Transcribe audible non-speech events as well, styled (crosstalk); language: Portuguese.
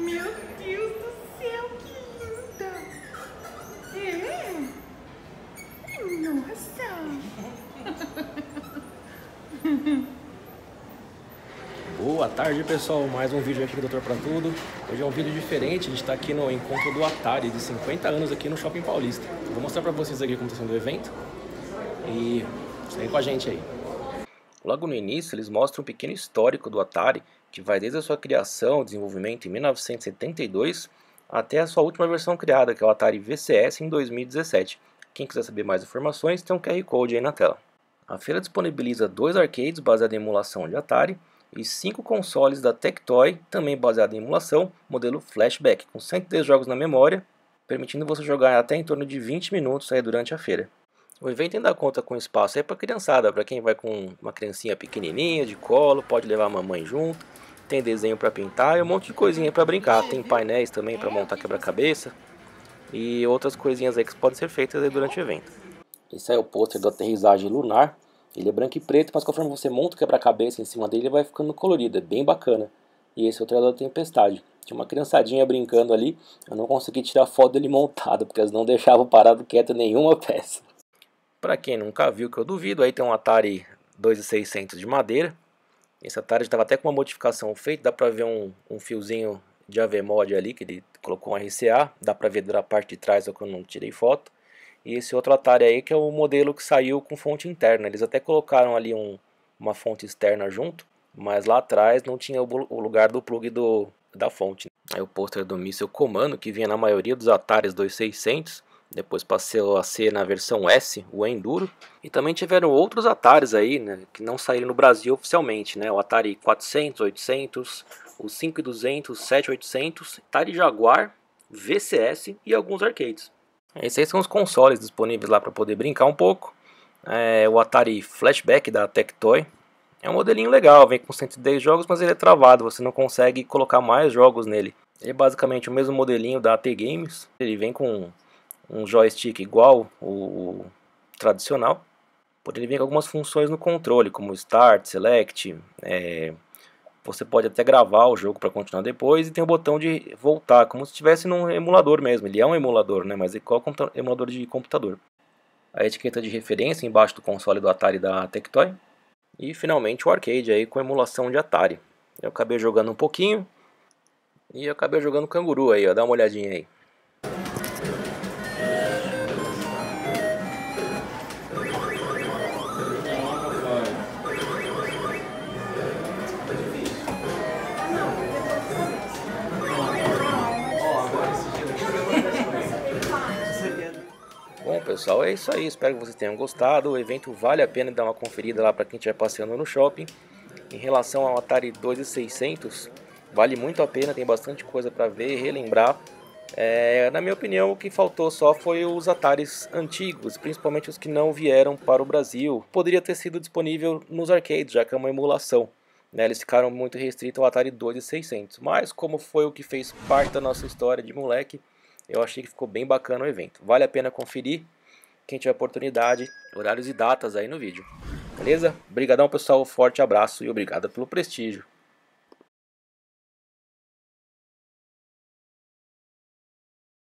Meu Deus do céu, que linda! É? Nossa! Boa tarde pessoal, mais um vídeo aqui do Doutor Pra Tudo. Hoje é um vídeo diferente, a gente está aqui no encontro do Atari de 50 anos aqui no Shopping Paulista. Vou mostrar para vocês aqui como está sendo o evento e vem com a gente aí. Logo no início eles mostram um pequeno histórico do Atari que vai desde a sua criação, desenvolvimento em 1972 até a sua última versão criada, que é o Atari VCS em 2017. Quem quiser saber mais informações tem um QR Code aí na tela. A feira disponibiliza dois arcades baseados em emulação de Atari e 5 consoles da Tectoy, também baseado em emulação, modelo Flashback, com 110 jogos na memória, permitindo você jogar até em torno de 20 minutos aí durante a feira. O evento ainda conta com espaço aí para criançada, para quem vai com uma criancinha pequenininha, de colo, pode levar a mamãe junto, tem desenho para pintar e um monte de coisinha para brincar, tem painéis também para montar quebra-cabeça e outras coisinhas aí que podem ser feitas durante o evento. Esse é o pôster da aterrissagem lunar, ele é branco e preto, mas conforme você monta o quebra-cabeça em cima dele, ele vai ficando colorido, é bem bacana. E esse é da Tempestade. Tinha uma criançadinha brincando ali, eu não consegui tirar foto dele montado, porque eles não deixavam parado quieto nenhuma (laughs) peça. Para quem nunca viu, que eu duvido, aí tem um Atari 2600 de madeira. Esse Atari estava até com uma modificação feita, dá para ver um, um fiozinho de AVMod ali, que ele colocou um RCA, dá para ver da parte de trás, só que eu não tirei foto. E esse outro Atari aí que é o modelo que saiu com fonte interna. Eles até colocaram ali um, uma fonte externa junto, mas lá atrás não tinha o, lugar do plug do, da fonte. Aí o pôster do míssil Comando, que vinha na maioria dos Ataris 2600, depois passou a ser na versão S, o Enduro. E também tiveram outros Ataris aí, né, que não saíram no Brasil oficialmente, né? O Atari 400, 800, o 5200, 7800, Atari Jaguar, VCS e alguns arcades. Esses aí são os consoles disponíveis lá para poder brincar um pouco. É, o Atari Flashback da Tectoy. É um modelinho legal, vem com 110 jogos, mas ele é travado, você não consegue colocar mais jogos nele. Ele é basicamente o mesmo modelinho da AT Games. Ele vem com um joystick igual o tradicional, porém ele vem com algumas funções no controle, como Start, Select, é, você pode até gravar o jogo para continuar depois e tem o botão de voltar, como se estivesse num emulador mesmo. Ele é um emulador, né? mas é igual emulador de computador. A etiqueta de referência embaixo do console do Atari da Tectoy. E finalmente o arcade aí com emulação de Atari. Eu acabei jogando um pouquinho e acabei jogando canguru aí, ó, dá uma olhadinha aí. Bom pessoal, é isso aí, espero que vocês tenham gostado, o evento vale a pena dar uma conferida lá para quem estiver passeando no shopping. Em relação ao Atari 2600, vale muito a pena, tem bastante coisa para ver e relembrar. É, na minha opinião, o que faltou só foi os Ataris antigos, principalmente os que não vieram para o Brasil. Poderia ter sido disponível nos arcades, já que é uma emulação. Né? Eles ficaram muito restritos ao Atari 2600. Mas como foi o que fez parte da nossa história de moleque, eu achei que ficou bem bacana o evento. Vale a pena conferir. Quem tiver oportunidade, horários e datas aí no vídeo. Beleza? Obrigadão pessoal, forte abraço e obrigado pelo prestígio.